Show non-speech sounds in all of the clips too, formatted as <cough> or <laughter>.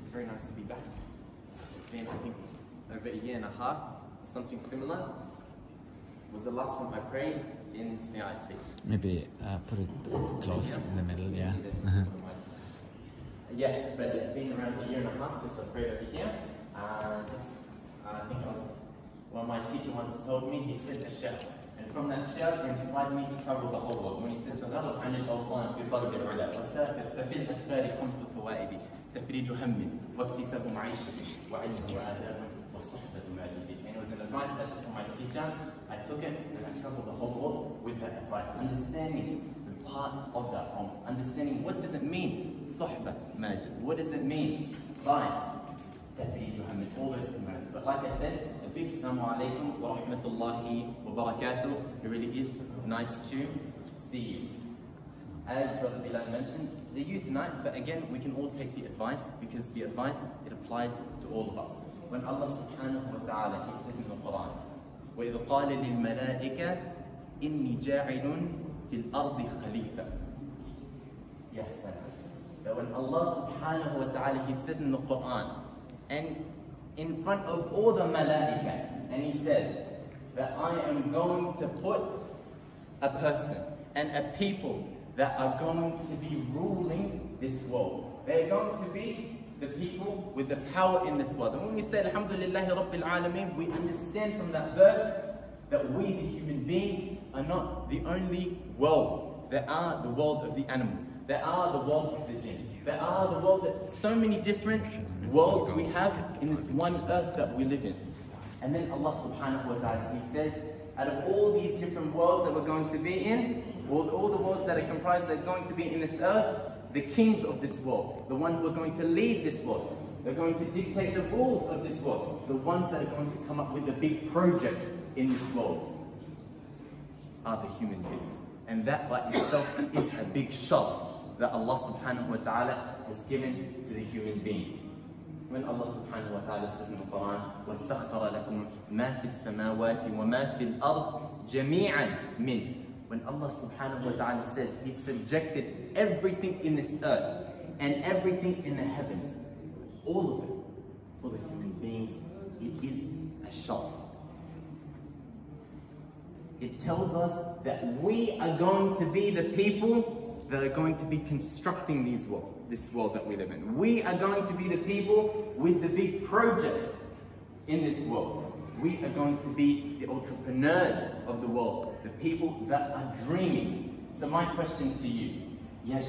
It's very nice to be back. It's been, I think, over a year and a half, something similar. Was the last time I prayed in CIC. Maybe uh, put it close in the middle, yeah. Yes, but it's been around a year and a half since I prayed over here. Uh, I think I was, well, my teacher once told me, he said the chef. And from that chef, he inspired me to travel the whole world. When he says, تغرب عن الأوطان في طلب العلا ففي الأسفار خمس فوائد تفريج هم واكتساب معيشة وعلم وآداب وصحبة ماجدين. And it was an advice letter from my teacher. I took it and I traveled the whole world with that advice, understanding the parts of that home, understanding what does it mean, صحبة ماجد. What does it mean by تفريج هم all those commands. But like I said, a big assalamu alaikum wa rahmatullahi wa barakatuh. It really is nice to see you. As Brother Bilal mentioned, the youth night, but again, we can all take the advice because the advice, it applies to all of us. When Allah subhanahu wa ta'ala, He says in the Quran, وَإِذْ قَالَ لِلْمَلَائِكَةِ إِنِّي جَاعِلٌ فِي الْأَرْضِ خَلِيفَةً Yes, sir. That when Allah subhanahu wa ta'ala, He says in the Quran, and in front of all the malaika, and He says that I am going to put a person and a people that are going to be ruling this world. They're going to be the people with the power in this world. And when we say Alhamdulillah Rabbil Alameen, we understand from that verse that we, the human beings, are not the only world. There are the world of the animals. There are the world of the jinn. There are the world that so many different worlds we have in this one earth that we live in. And then Allah subhanahu wa ta'ala, He says, out of all these different worlds that we're going to be in, all, all the worlds that are comprised that are going to be in this earth, the kings of this world, the ones who are going to lead this world, they're going to dictate the rules of this world, the ones that are going to come up with the big projects in this world are the human beings. And that by itself is a big shock that Allah subhanahu wa ta'ala has given to the human beings When Allah subhanahu wa ta'ala says in the Quran, وَاسْتَغْفَرَ لَكُمْ مَا فِي السَّمَاوَاتِ وَمَا فِي الْأَرْضِ جَمِيعًا مِنْ When Allah subhanahu wa ta'ala says He subjected everything in this earth and everything in the heavens, all of it, for the human beings, it is a shock. It tells us that we are going to be the people that are going to be constructing these world, this world that we live in. We are going to be the people with the big projects in this world. We are going to be the entrepreneurs of the world, the people that are dreaming. So my question to you, Ya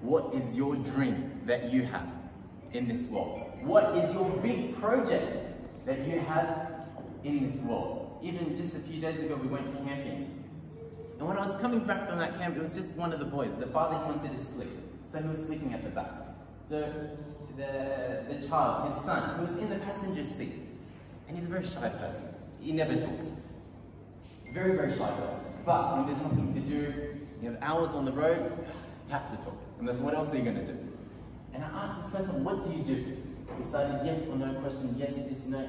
what is your dream that you have in this world? What is your big project that you have in this world? Even just a few days ago, we went camping. And when I was coming back from that camp, it was just one of the boys. The father he wanted to sleep, so he was sleeping at the back. So the, the child, his son, who was in the passenger seat, and he's a very shy person. He never talks. Very, very shy person. But when there's nothing to do, you have hours on the road, you have to talk. And that's what else are you going to do? And I asked this person, what do you do? He started yes or no question, yes, yes, no.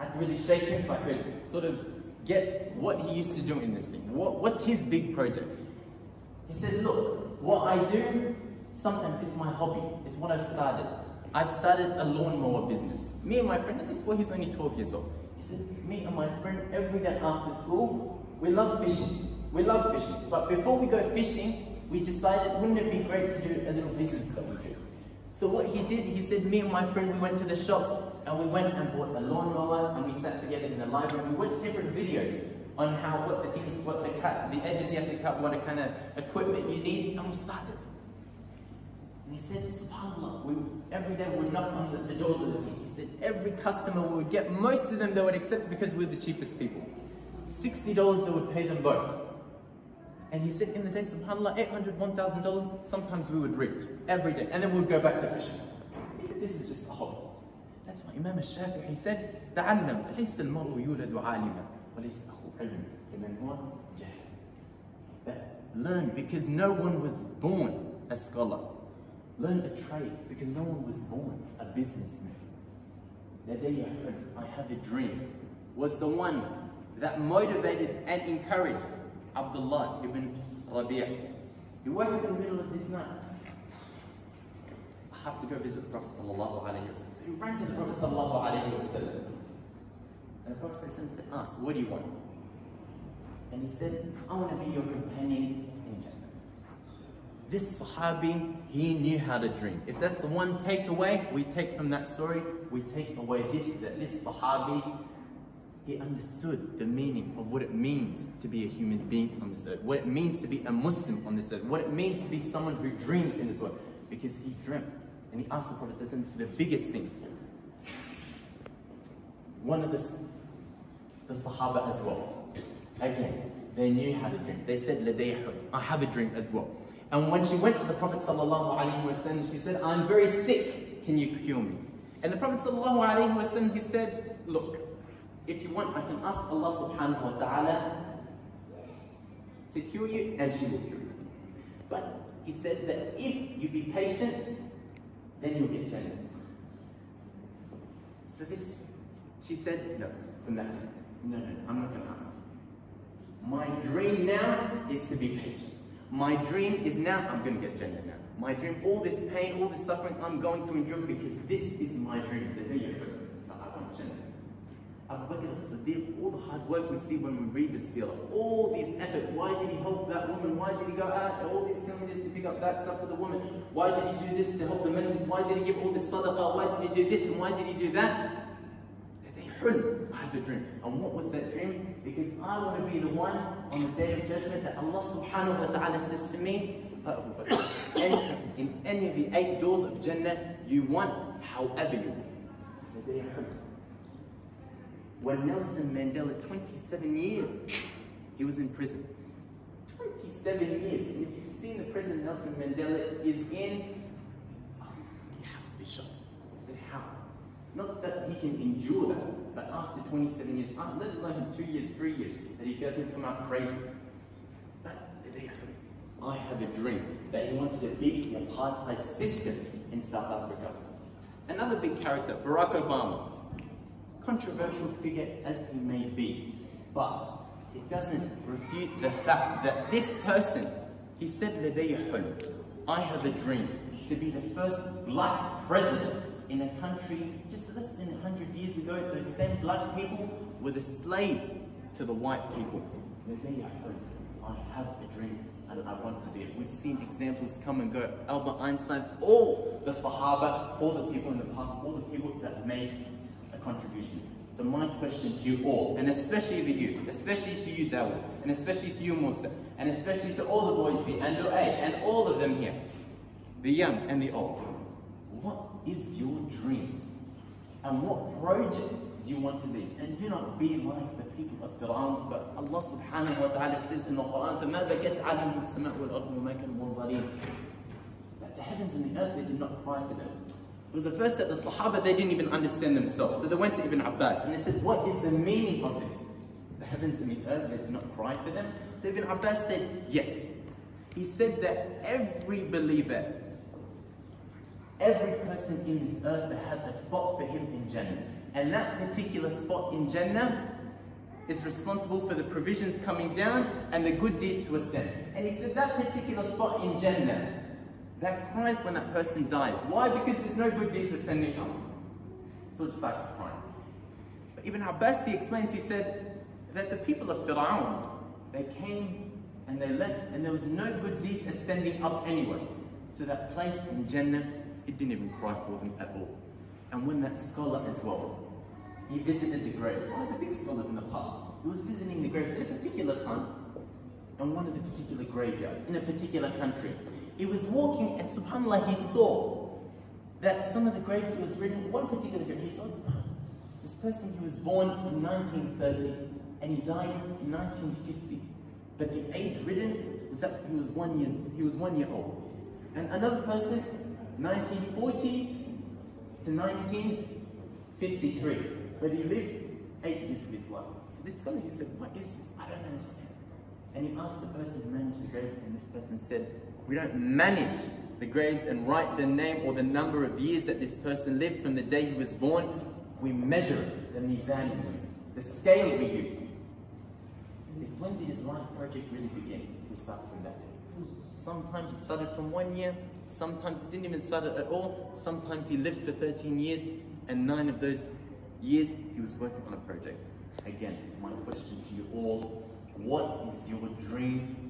I could really shake him so I could sort of get what he used to do in this thing. What, what's his big project? He said, look, what I do, sometimes it's my hobby. It's what I've started. I've started a lawnmower business. Me and my friend, at this boy, he's only 12 years old. He said, me and my friend, every day after school, we love fishing. We love fishing. But before we go fishing, we decided, wouldn't it be great to do a little business that we do? So what he did, he said, me and my friend, we went to the shops and we went and bought a lawnmower and we sat together in the library. and We watched different videos on how, what the things, what to cut, the edges you have to cut, what kind of equipment you need, and we started. And he said, subhanAllah, we, every day we would knock on the, the doors of the people. He said, every customer we would get, most of them they would accept because we're the cheapest people. $60 they would pay them both. And he said, in the day, subhanAllah, $800, $1,000, sometimes we would reach every day. And then we would go back to fishing. He said, this is just a hobby. That's why Imam al-Shafi'i said, تعلم فليس المرء يولد عالما وليس أخو علم لمن هو جاهل. That learn because no one was born a scholar. Learn a trade because no one was born a businessman. لدي حلم, I have a dream, was the one that motivated and encouraged Abdullah ibn Rabi'. You woke up in the middle of this night. I have to go visit the Prophet sallallahu alaihi wasallam. So he ran to the Prophet sallallahu alaihi wasallam. And the Prophet said, ask, what do you want? And he said, I want to be your companion in Jannah. This Sahabi, he knew how to dream. If that's the one takeaway we take from that story, we take away this, that this Sahabi, he understood the meaning of what it means to be a human being on this earth, what it means to be a Muslim on this earth, what it means to be someone who dreams in this world. Because he dreamt. And he asked the Prophet for the biggest things. One of the, the Sahaba as well. Again, they knew how to dream. They said, I have a dream as well. And when she went to the Prophet wasallam, she said, I'm very sick, can you cure me? And the Prophet wasallam, he said, look, if you want, I can ask Allah subhanahu wa ta'ala to cure you and she will cure you. But he said that if you be patient, then you'll get Jannah. So this, she said, no, from that, no, no, I'm not going to ask. My dream now is to be patient. My dream is now I'm going to get Jannah now. My dream, all this pain, all this suffering I'm going to endure because this is my dream. The day I want Jannah. Abu As-Siddiq, all the hard work we see when we read the seerah, all this effort, why did he help that woman? Why did he go out to all these communities to pick up that stuff for the woman? Why did he do this to help the message? Why did he give all this sadaqah? Why did he do this and why did he do that? I had a dream. And what was that dream? Because I want to be the one on the day of judgment that Allah subhanahu wa ta'ala says to me, uh, enter in any of the eight doors of Jannah you want, however you want. The day When Nelson Mandela, 27 years, he was in prison. 27 years. And if you've seen the prison Nelson Mandela is in, oh, you have to be shocked. He said, how? Not that he can endure that, but after 27 years, let alone two years, three years, that he doesn't come out crazy. But I have a dream that he wanted to beat the apartheid system in South Africa. Another big character, Barack Obama. Controversial figure as he may be, but it doesn't refute the fact that this person, he said, I have a dream to be the first black president in a country just less than 100 years ago, those same black people were the slaves to the white people. I I have a dream and I want to do it. We've seen examples come and go. Albert Einstein, all the Sahaba, all the people in the past, all the people that made contribution. So my question to you all, and especially the youth, especially to you Dawud, and especially to you Musa, and especially to all the boys here, and A, and all of them here, the young and the old, what is your dream? And what project do you want to be? And do not be like the people of Fir'aun. But Allah subhanahu wa ta'ala says in the Quran, فَمَا بَكَتْ عَلَيْهِمُ السَّمَاءُ وَالْأَرْضُ وَمَا كَانُوا مُنظَرِينَ That the heavens and the earth, they did not cry for them. It was the first that the Sahaba, they didn't even understand themselves. So they went to Ibn Abbas and they said, what is the meaning of this? The heavens and the earth, they did not cry for them. So Ibn Abbas said, yes. He said that every believer every person in this earth that had a spot for him in Jannah. And that particular spot in Jannah is responsible for the provisions coming down and the good deeds were sent. And he said that particular spot in Jannah, that cries when that person dies. Why? Because there's no good deeds ascending up. So it starts crying. But Ibn Abbas, he explains, he said that the people of Fir'aun, they came and they left and there was no good deeds ascending up anyway. So that place in Jannah it didn't even cry for them at all. And when that scholar as well, he visited the graves, one of the big scholars in the past, he was visiting the graves at a particular time, and one of the particular graveyards, in a particular country. He was walking, and subhanAllah, he saw that some of the graves it was written, one particular grave, he saw this person who was born in 1930 and he died in 1950. But the age written was that he was one year, he was one year old. And another person 1940 to 1953. But he lived eight years of his life. So this scholar, he said, what is this? I don't understand. And he asked the person who managed the graves, and this person said, we don't manage the graves and write the name or the number of years that this person lived from the day he was born. We measure the mizan we use, the scale we use. is when did his life project really begin? We start from that. Day? Sometimes it started from one year, sometimes it didn't even start at all, sometimes he lived for 13 years, and nine of those years he was working on a project. Again, my question to you all, what is your dream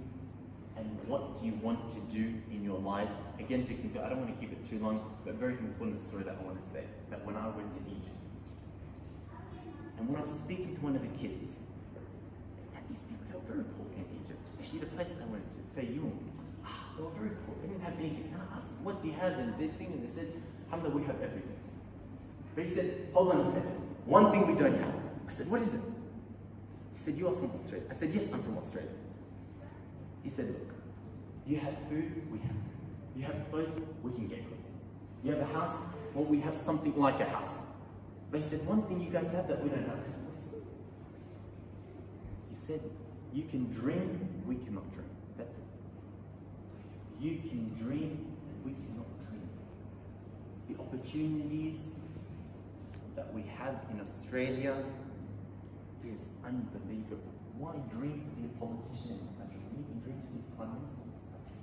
and what do you want to do in your life? Again, to conclude, I don't want to keep it too long, but very important story that I want to say, that when I went to Egypt, and when I was speaking to one of the kids, and these people, they were very poor in Egypt, especially the place that I went to, Fayoum. Ah, They were very poor, they didn't have anything. And I asked them, what do you have? And this thing, and they said, Alhamdulillah, we have everything. But he said, hold on a second. One thing we don't have. I said, what is it? He said, you are from Australia. I said, yes, I'm from Australia. He said, look, you have food, we have food. You have clothes, we can get clothes. You have a house, well, we have something like a house. But They said, one thing you guys have that we don't have. He said, you can dream, we cannot dream. That's it. You can dream, and we cannot dream. The opportunities that we have in Australia is unbelievable. Why dream to be a politician in this country? can dream to be a prime minister in this country.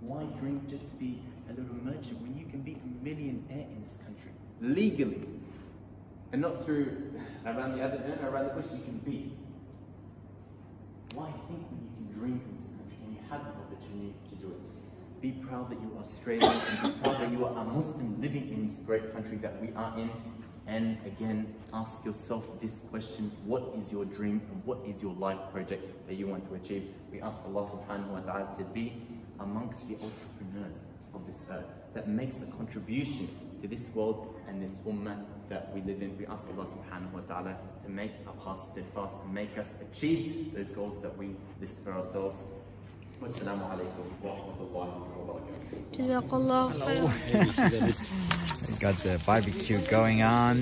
Why dream just to be a little merchant when you can be a millionaire in this country? Legally. And not through around the other end, around the bush, you can be. Why think when you can dream in this country and you have the opportunity to do it? Be proud that you are Australian and be proud that you are a Muslim living in this great country that we are in. And again, ask yourself this question, what is your dream and what is your life project that you want to achieve? We ask Allah subhanahu wa ta'ala to be amongst the entrepreneurs of this earth that makes a contribution to this world and this ummah that we live in. We ask Allah subhanahu wa ta'ala to make our path steadfast and make us achieve those goals that we list for ourselves. Wassalamu alaikum wa rahmatullahi wa barakatuh. جزاك الله خيرا Got the barbecue going on.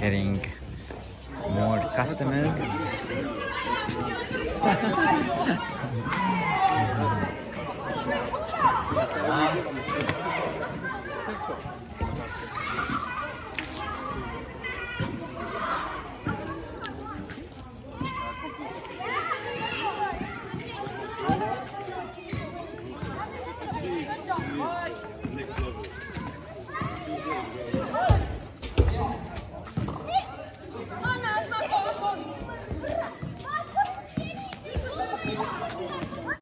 Getting more customers. <laughs>